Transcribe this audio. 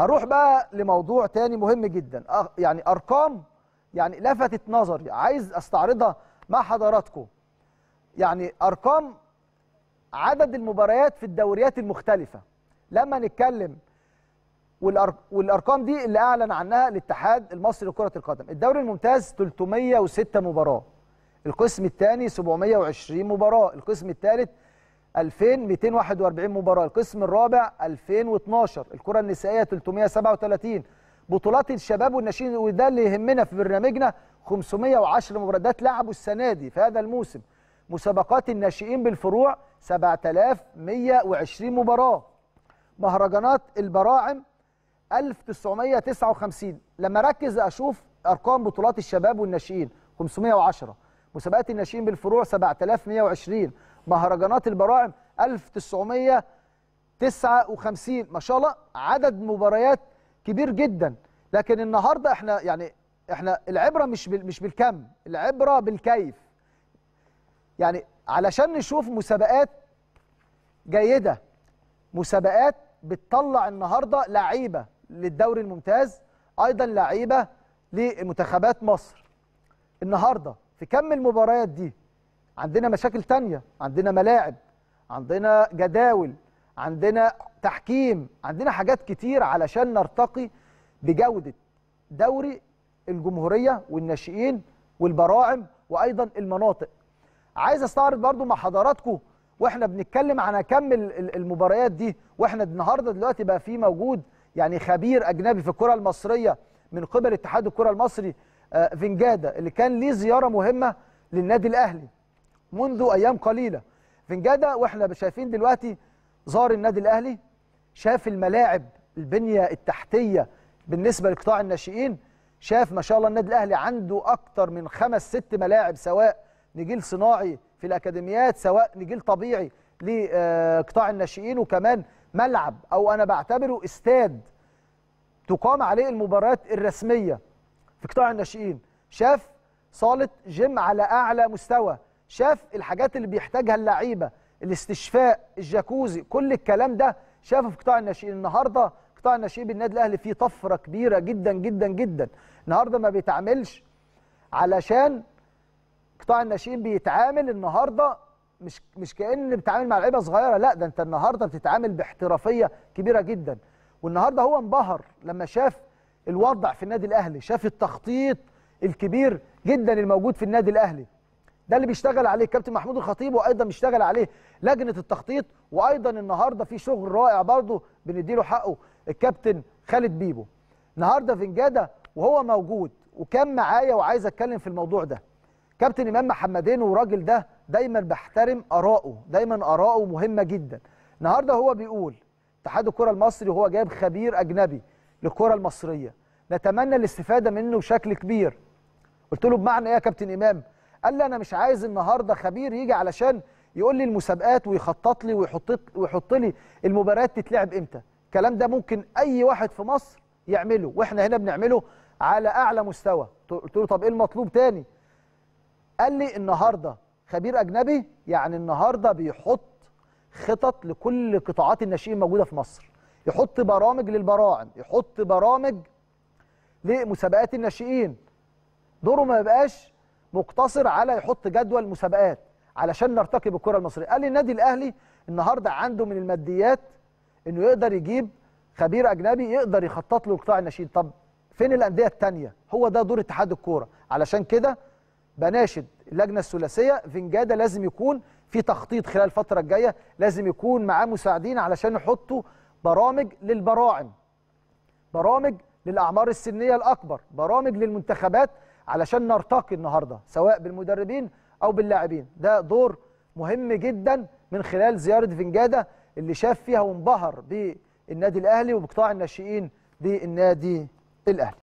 هروح بقى لموضوع تاني مهم جدا. يعني أرقام يعني لفتت نظري. عايز أستعرضها مع حضراتكم. يعني أرقام عدد المباريات في الدوريات المختلفة. لما نتكلم. والأرقام دي اللي أعلن عنها الاتحاد المصري لكرة القدم. الدوري الممتاز 306 مباراة. القسم الثاني 720 مباراة. القسم الثالث 2241 مباراة القسم الرابع 2012 الكرة النسائية 337 بطولات الشباب والناشئين وده اللي يهمنا في برنامجنا 510 مباراه ده اتلعبوا السنة دي في هذا الموسم. مسابقات الناشئين بالفروع 7120 مباراة. مهرجانات البراعم 1959 لما ركز أشوف أرقام بطولات الشباب والناشئين 510 مسابقات الناشئين بالفروع 7120 مهرجانات البراعم 1959 ما شاء الله عدد مباريات كبير جدا. لكن النهارده إحنا يعني إحنا العبرة مش مش بالكم العبرة بالكيف. يعني علشان نشوف مسابقات جيدة مسابقات بتطلع النهارده لعيبة للدوري الممتاز أيضا لعيبة لمنتخبات مصر. النهارده في كم المباريات دي؟ عندنا مشاكل تانية عندنا ملاعب عندنا جداول عندنا تحكيم عندنا حاجات كتير علشان نرتقي بجودة دوري الجمهورية والناشئين والبراعم وأيضا المناطق. عايز أستعرض برضو مع حضراتكم وإحنا بنتكلم عن ال- المباريات دي وإحنا النهارده دلوقتي بقى في موجود يعني خبير أجنبي في الكرة المصرية من قبل اتحاد الكرة المصري آه، فينجادا اللي كان ليه زيارة مهمة للنادي الأهلي. منذ أيام قليلة. فينجادا وإحنا شايفين دلوقتي زار النادي الأهلي شاف الملاعب البنية التحتية بالنسبة لقطاع الناشئين شاف ما شاء الله النادي الأهلي عنده أكتر من خمس ست ملاعب سواء نجيل صناعي في الأكاديميات سواء نجيل طبيعي لقطاع الناشئين وكمان ملعب أو أنا بعتبره استاد تقام عليه المباريات الرسمية في قطاع الناشئين. شاف صالة جيم على أعلى مستوى. شاف الحاجات اللي بيحتاجها اللعيبة الاستشفاء الجاكوزي كل الكلام ده شافه في قطاع الناشئين. النهارده قطاع الناشئين بالنادي الأهلي فيه طفرة كبيرة جدا جدا جدا. النهارده ما بيتعاملش علشان قطاع الناشئين بيتعامل النهارده مش مش كأن بتتعامل مع لعيبة صغيرة. لا ده انت النهارده بتتعامل باحترافية كبيرة جدا. والنهاردة هو انبهر لما شاف الوضع في النادي الأهلي شاف التخطيط الكبير جدا الموجود في النادي الأهلي. ده اللي بيشتغل عليه الكابتن محمود الخطيب وأيضا بيشتغل عليه لجنة التخطيط وأيضا النهارده في شغل رائع برضه بنديله حقه الكابتن خالد بيبو. النهارده فنجاده وهو موجود وكان معايا وعايز أتكلم في الموضوع ده. كابتن إمام محمدين والراجل ده دايما بحترم اراءه دايما اراءه مهمة جدا. النهارده هو بيقول اتحاد الكرة المصري وهو جايب خبير أجنبي للكرة المصرية نتمنى الاستفادة منه بشكل كبير. قلت له بمعنى إيه يا كابتن إمام؟ قال لي أنا مش عايز النهارده خبير يجي علشان يقول لي المسابقات ويخطط لي ويحط ويحط لي المباريات تتلعب إمتى. الكلام ده ممكن أي واحد في مصر يعمله وإحنا هنا بنعمله على أعلى مستوى. قلت له طب إيه المطلوب تاني؟ قال لي النهارده خبير أجنبي يعني النهارده بيحط خطط لكل قطاعات الناشئين موجوده في مصر. يحط برامج للبراعم يحط برامج لمسابقات الناشئين. دوره ما يبقاش مقتصر على يحط جدول مسابقات علشان نرتقي بالكرة المصرية. قال لي النادي الأهلي النهارده عنده من الماديات إنه يقدر يجيب خبير أجنبي يقدر يخطط له قطاع الناشئين. طب فين الأندية الثانية هو ده دور اتحاد الكورة. علشان كده بناشد اللجنة الثلاثية فنجاده لازم يكون في تخطيط خلال الفترة الجاية لازم يكون معاه مساعدين علشان يحطوا برامج للبراعم برامج للأعمار السنية الأكبر برامج للمنتخبات علشان نرتقي النهارده سواء بالمدربين أو باللاعبين. ده دور مهم جدا من خلال زيارة فنجاده اللي شاف فيها وانبهر بالنادي الأهلي وبقطاع الناشئين بالنادي الأهلي.